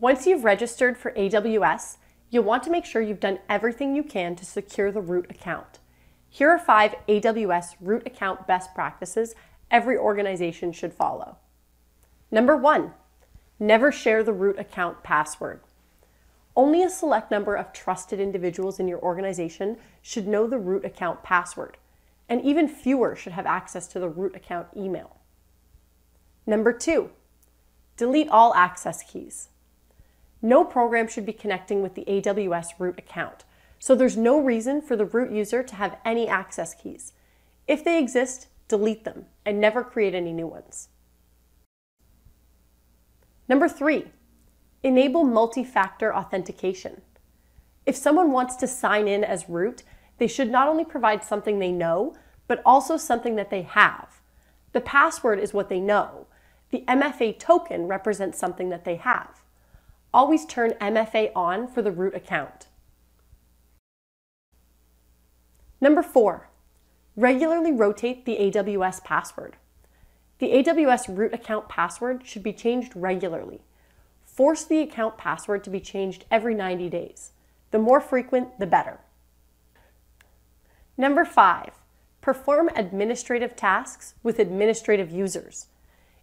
Once you've registered for AWS, you'll want to make sure you've done everything you can to secure the root account. Here are five AWS root account best practices every organization should follow. Number one, never share the root account password. Only a select number of trusted individuals in your organization should know the root account password, and even fewer should have access to the root account email. Number two, delete all access keys. No program should be connecting with the AWS root account, so there's no reason for the root user to have any access keys. If they exist, delete them and never create any new ones. Number three, enable multi-factor authentication. If someone wants to sign in as root, they should not only provide something they know, but also something that they have. The password is what they know. The MFA token represents something that they have. Always turn MFA on for the root account. Number four, regularly rotate the AWS password. The AWS root account password should be changed regularly. Force the account password to be changed every 90 days. The more frequent, the better. Number five, perform administrative tasks with administrative users.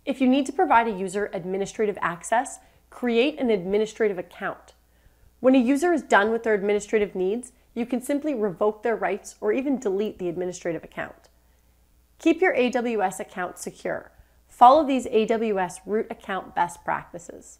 If you need to provide a user administrative access, create an administrative account. When a user is done with their administrative needs, you can simply revoke their rights or even delete the administrative account. Keep your AWS account secure. Follow these AWS root account best practices.